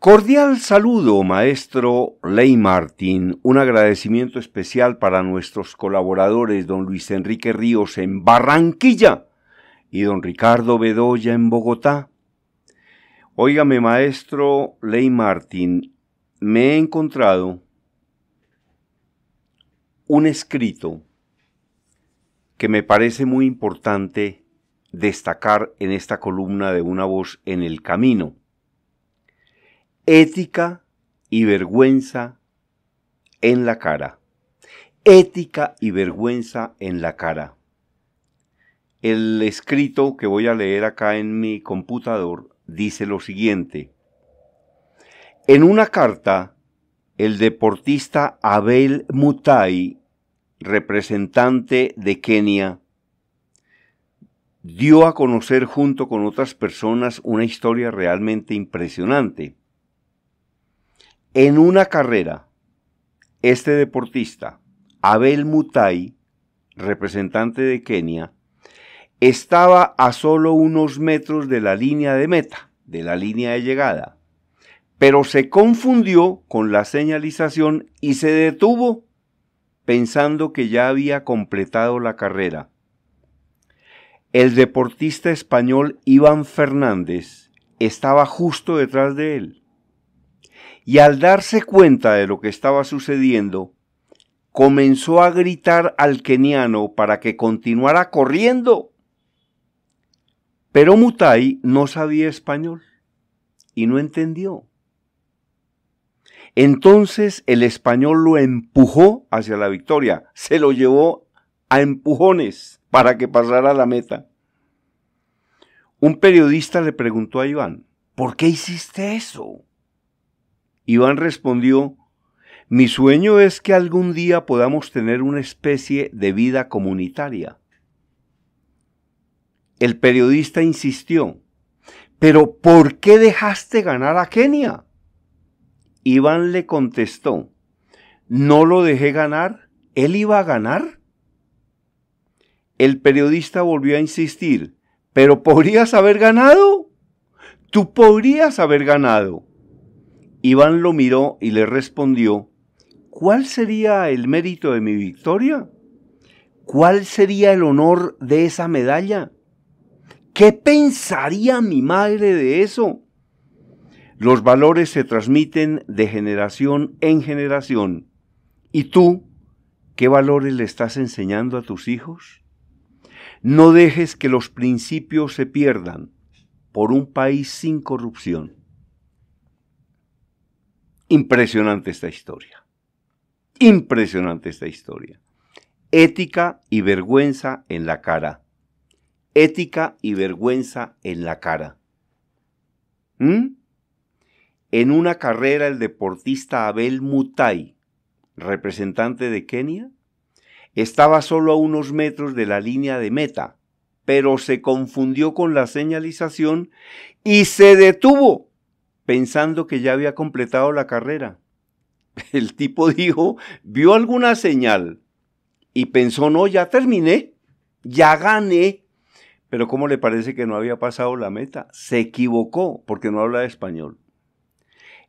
Cordial saludo, maestro Ley Martín. Un agradecimiento especial para nuestros colaboradores, don Luis Enrique Ríos en Barranquilla y don Ricardo Bedoya en Bogotá. Óigame, maestro Ley Martín, me he encontrado un escrito que me parece muy importante destacar en esta columna de una voz en el camino ética y vergüenza en la cara. Ética y vergüenza en la cara. El escrito que voy a leer acá en mi computador dice lo siguiente. En una carta, el deportista Abel Mutai, representante de Kenia, dio a conocer junto con otras personas una historia realmente impresionante. En una carrera, este deportista, Abel Mutai, representante de Kenia, estaba a solo unos metros de la línea de meta, de la línea de llegada, pero se confundió con la señalización y se detuvo pensando que ya había completado la carrera. El deportista español Iván Fernández estaba justo detrás de él y al darse cuenta de lo que estaba sucediendo, comenzó a gritar al keniano para que continuara corriendo. Pero Mutai no sabía español y no entendió. Entonces el español lo empujó hacia la victoria, se lo llevó a empujones para que pasara la meta. Un periodista le preguntó a Iván, ¿por qué hiciste eso? Iván respondió, mi sueño es que algún día podamos tener una especie de vida comunitaria. El periodista insistió, pero ¿por qué dejaste ganar a Kenia? Iván le contestó, no lo dejé ganar, él iba a ganar. El periodista volvió a insistir, pero podrías haber ganado. Tú podrías haber ganado. Iván lo miró y le respondió, ¿cuál sería el mérito de mi victoria? ¿Cuál sería el honor de esa medalla? ¿Qué pensaría mi madre de eso? Los valores se transmiten de generación en generación. ¿Y tú qué valores le estás enseñando a tus hijos? No dejes que los principios se pierdan por un país sin corrupción. Impresionante esta historia. Impresionante esta historia. Ética y vergüenza en la cara. Ética y vergüenza en la cara. ¿Mm? En una carrera el deportista Abel Mutai, representante de Kenia, estaba solo a unos metros de la línea de meta, pero se confundió con la señalización y se detuvo pensando que ya había completado la carrera. El tipo dijo, vio alguna señal y pensó, no, ya terminé, ya gané. Pero ¿cómo le parece que no había pasado la meta? Se equivocó porque no habla español.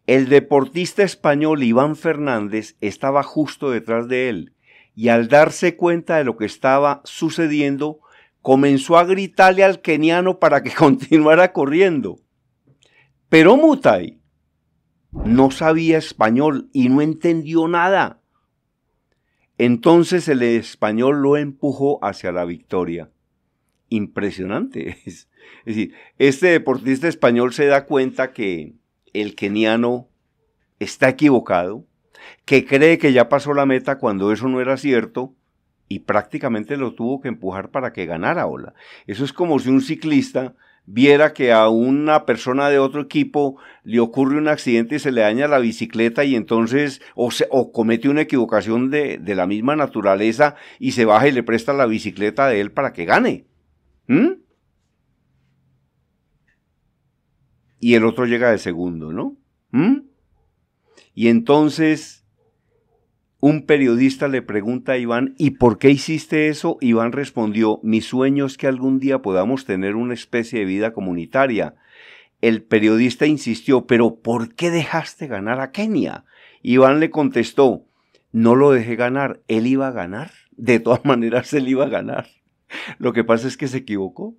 El deportista español Iván Fernández estaba justo detrás de él y al darse cuenta de lo que estaba sucediendo, comenzó a gritarle al keniano para que continuara corriendo. Pero Mutai no sabía español y no entendió nada. Entonces el español lo empujó hacia la victoria. Impresionante. Es, decir, este deportista español se da cuenta que el keniano está equivocado, que cree que ya pasó la meta cuando eso no era cierto y prácticamente lo tuvo que empujar para que ganara Ola. Eso es como si un ciclista viera que a una persona de otro equipo le ocurre un accidente y se le daña la bicicleta y entonces o, se, o comete una equivocación de, de, la misma naturaleza y se baja y le presta la bicicleta de él para que gane. ¿Mm? Y el otro llega de segundo, ¿no? ¿Mm? Y entonces un periodista le pregunta a Iván, ¿y por qué hiciste eso? Iván respondió, mi sueño es que algún día podamos tener una especie de vida comunitaria. el periodista insistió, pero ¿por qué dejaste ganar a Kenia? Iván le contestó, no lo dejé ganar, él iba a ganar. De todas maneras, él iba a ganar. Lo que pasa es que se equivocó.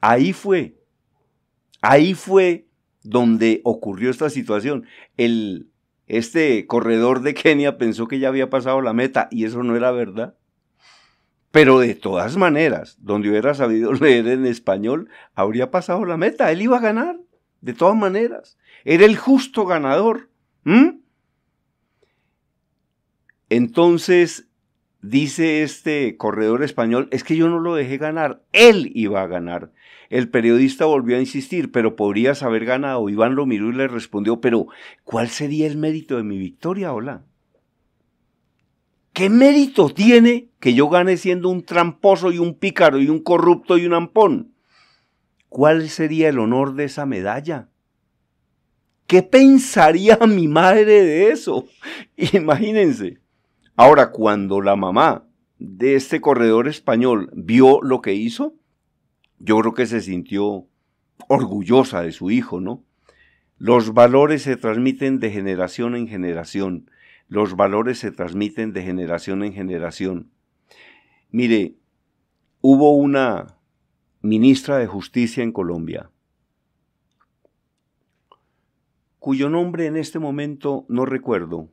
Ahí fue, ahí fue donde ocurrió esta situación. El, este corredor de Kenia pensó que ya había pasado la meta y eso no era verdad. Pero de todas maneras, donde hubiera sabido leer en español, habría pasado la meta. Él iba a ganar. De todas maneras. Era el justo ganador. Entonces, dice este corredor español, es que yo no lo dejé ganar. Él iba a ganar. El periodista volvió a insistir, pero podrías haber ganado. Iván lo miró y le respondió, pero ¿cuál sería el mérito de mi victoria, hola? ¿Qué mérito tiene que yo gane siendo un tramposo y un pícaro y un corrupto y un ampón? ¿Cuál sería el honor de esa medalla? ¿Qué pensaría mi madre de eso? Imagínense. Ahora, cuando la mamá de este corredor español vio lo que hizo, yo creo que se sintió orgullosa de su hijo, ¿no? Los valores se transmiten de generación en generación los valores se transmiten de generación en generación. Mire, hubo una ministra de Justicia en Colombia, cuyo nombre en este momento no recuerdo,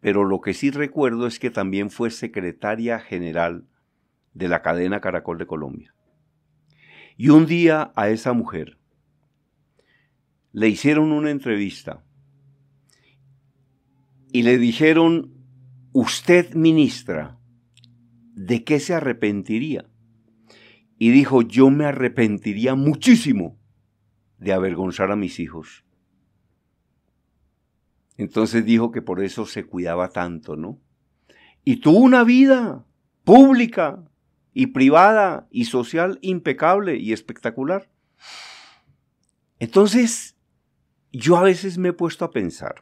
pero lo que sí recuerdo es que también fue secretaria general de la cadena Caracol de Colombia. Y un día a esa mujer le hicieron una entrevista y le dijeron, usted ministra, ¿de qué se arrepentiría? Y dijo, yo me arrepentiría muchísimo de avergonzar a mis hijos. Entonces dijo que por eso se cuidaba tanto, ¿no? Y tuvo una vida pública y privada y social impecable y espectacular. Entonces, yo a veces me he puesto a pensar,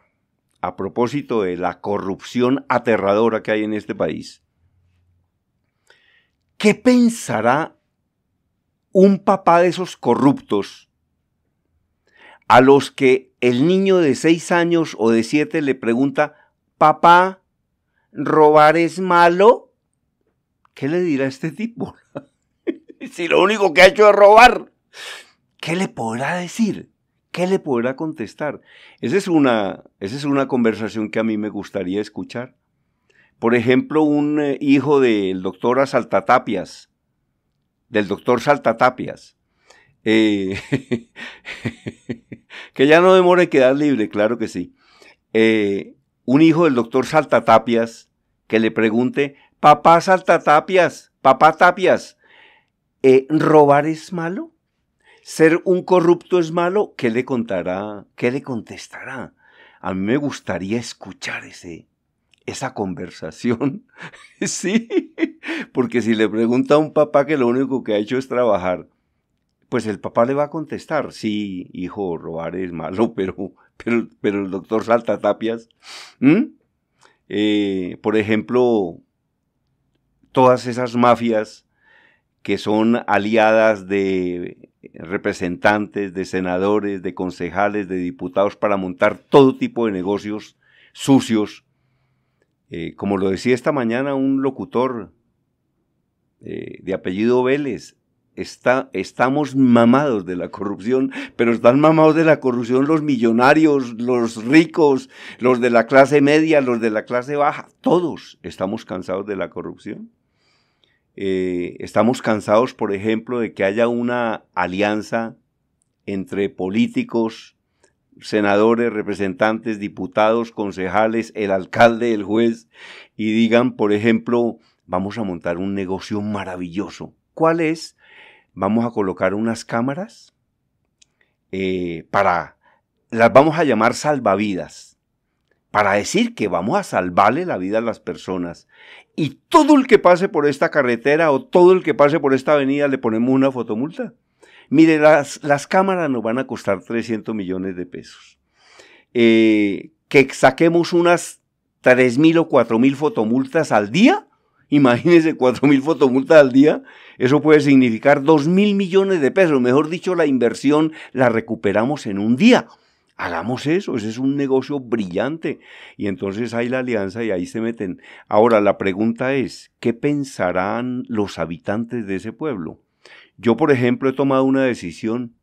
a propósito de la corrupción aterradora que hay en este país, ¿qué pensará un papá de esos corruptos a los que el niño de seis años o de siete le pregunta, papá, ¿robar es malo? ¿Qué le dirá este tipo? si lo único que ha hecho es robar, ¿qué le podrá decir? ¿Qué le podrá contestar? Esa es, una, esa es una conversación que a mí me gustaría escuchar. Por ejemplo, un eh, hijo del doctor Saltatapias, del doctor Saltatapias, eh, que ya no demore quedar libre, claro que sí. Eh, un hijo del doctor Saltatapias que le pregunte, papá Saltatapias, papá Tapias, ¿robar es malo? ser un corrupto es malo, ¿qué le contará? ¿Qué le contestará? A mí me gustaría escuchar ese, esa conversación. sí, porque si le pregunta a un papá que lo único que ha hecho es trabajar, pues el papá le va a contestar, sí, hijo, robar es malo, pero, pero, pero el doctor salta tapias. Eh, por ejemplo, todas esas mafias que son aliadas de representantes, de senadores, de concejales, de diputados para montar todo tipo de negocios sucios. Eh, como lo decía esta mañana un locutor eh, de apellido Vélez, está, estamos mamados de la corrupción, pero están mamados de la corrupción los millonarios, los ricos, los de la clase media, los de la clase baja, todos estamos cansados de la corrupción. Eh, estamos cansados, por ejemplo, de que haya una alianza entre políticos, senadores, representantes, diputados, concejales, el alcalde, el juez, y digan, por ejemplo, vamos a montar un negocio maravilloso. ¿Cuál es? Vamos a colocar unas cámaras eh, para, las vamos a llamar salvavidas para decir que vamos a salvarle la vida a las personas. Y todo el que pase por esta carretera o todo el que pase por esta avenida le ponemos una fotomulta. Mire, las, las cámaras nos van a costar 300 millones de pesos. Eh, que saquemos unas 3.000 o 4.000 fotomultas al día Imagínense 4.000 fotomultas al día. Eso puede significar 2.000 millones de pesos. Mejor dicho, la inversión la recuperamos en un día. Hagamos eso, ese es un negocio brillante. Y entonces hay la alianza y ahí se meten. Ahora, la pregunta es, ¿qué pensarán los habitantes de ese pueblo? Yo, por ejemplo, he tomado una decisión.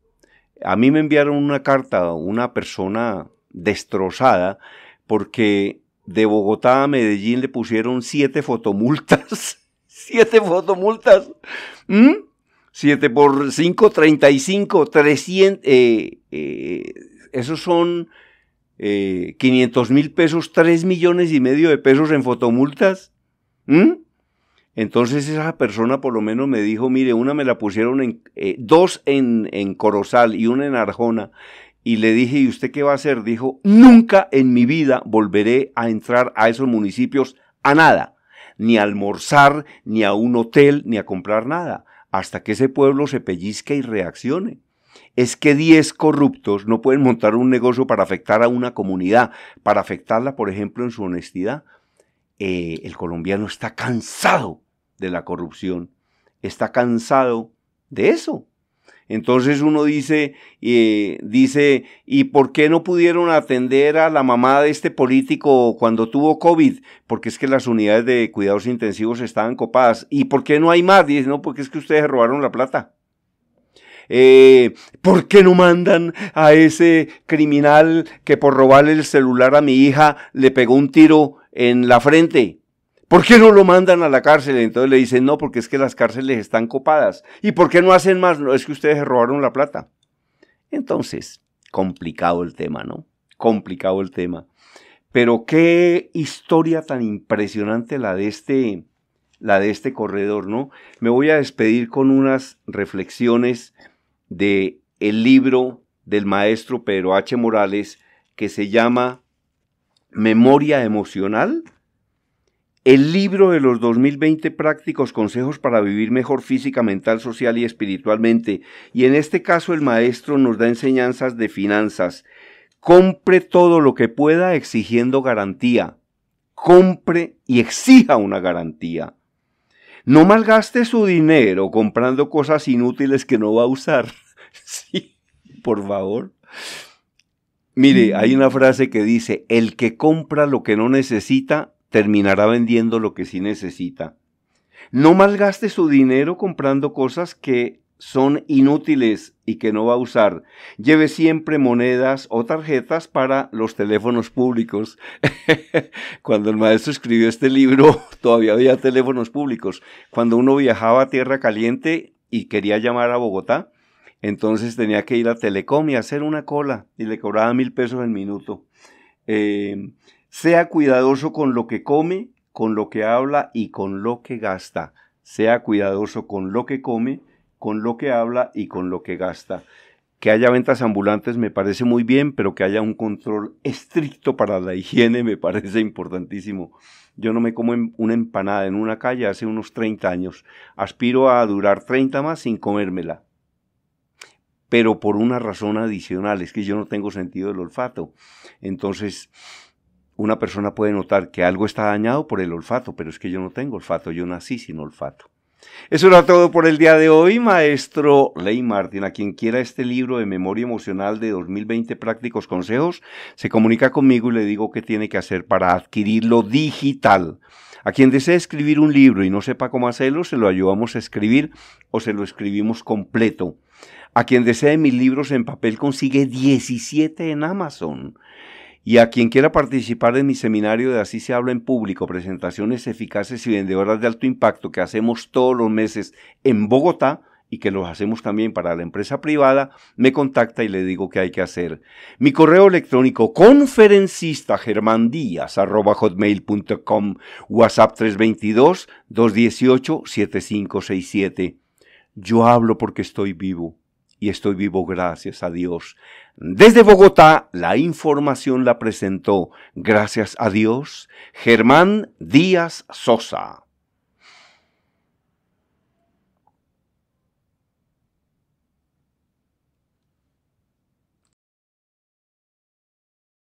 A mí me enviaron una carta, una persona destrozada, porque de Bogotá a Medellín le pusieron siete fotomultas. siete fotomultas. Siete por cinco, treinta y cinco, trescientos. Eh, eh, esos son eh, 500 mil pesos, tres millones y medio de pesos en fotomultas. Entonces esa persona por lo menos me dijo, mire, una me la pusieron en, eh, dos en, en Corozal y una en Arjona. Y le dije, ¿y usted qué va a hacer? Dijo, nunca en mi vida volveré a entrar a esos municipios a nada, ni a almorzar, ni a un hotel, ni a comprar nada, hasta que ese pueblo se pellizque y reaccione. Es que 10 corruptos no pueden montar un negocio para afectar a una comunidad, para afectarla, por ejemplo, en su honestidad. Eh, el colombiano está cansado de la corrupción, está cansado de eso. Entonces uno dice, eh, dice, ¿y por qué no pudieron atender a la mamá de este político cuando tuvo COVID? Porque es que las unidades de cuidados intensivos estaban copadas. ¿Y por qué no hay más? Dice, no, porque es que ustedes robaron la plata. Eh, ¿Por qué no mandan a ese criminal que por robarle el celular a mi hija le pegó un tiro en la frente? ¿Por qué no lo mandan a la cárcel? Entonces le dicen, no, porque es que las cárceles están copadas. ¿Y por qué no hacen más? No, es que ustedes robaron la plata. Entonces, complicado el tema, ¿no? Complicado el tema. Pero qué historia tan impresionante la de este, la de este corredor, ¿no? Me voy a despedir con unas reflexiones de el libro del maestro Pedro H. Morales que se llama Memoria Emocional el libro de los 2020 prácticos consejos para vivir mejor física, mental, social y espiritualmente. Y en este caso el maestro nos da enseñanzas de finanzas. Compre todo lo que pueda exigiendo garantía. Compre y exija una garantía. No malgaste su dinero comprando cosas inútiles que no va a usar. sí, por favor. Mire, hay una frase que dice, el que compra lo que no necesita terminará vendiendo lo que sí necesita. No malgaste su dinero comprando cosas que son inútiles y que no va a usar. Lleve siempre monedas o tarjetas para los teléfonos públicos. Cuando el maestro escribió este libro, todavía había teléfonos públicos. Cuando uno viajaba a Tierra Caliente y quería llamar a Bogotá, entonces tenía que ir a Telecom y hacer una cola y le cobraba mil pesos el minuto. Eh, sea cuidadoso con lo que come, con lo que habla y con lo que gasta. Sea cuidadoso con lo que come, con lo que habla y con lo que gasta. Que haya ventas ambulantes me parece muy bien, pero que haya un control estricto para la higiene me parece importantísimo. Yo no me como una empanada en una calle hace unos 30 años. Aspiro a durar 30 más sin comérmela. Pero por una razón adicional, es que yo no tengo sentido del olfato. Entonces, una persona puede notar que algo está dañado por el olfato, pero es que yo no tengo olfato, yo nací sin olfato. Eso era todo por el día de hoy, maestro Ley Martin. A quien quiera este libro de memoria emocional de 2020 prácticos consejos, se comunica conmigo y le digo qué tiene que hacer para adquirirlo digital. A quien desee escribir un libro y no sepa cómo hacerlo, se lo ayudamos a escribir o se lo escribimos completo. A quien desee mis libros en papel consigue 17 en Amazon. Y a quien quiera participar en mi seminario de Así se habla en público, presentaciones eficaces y vendedoras de alto impacto que hacemos todos los meses en Bogotá y que los hacemos también para la empresa privada, me contacta y le digo qué hay que hacer. Mi correo electrónico conferencista hotmail.com, WhatsApp 322 218 7567. Yo hablo porque estoy vivo y estoy vivo gracias a Dios. Desde Bogotá, la información la presentó, gracias a Dios, Germán Díaz Sosa.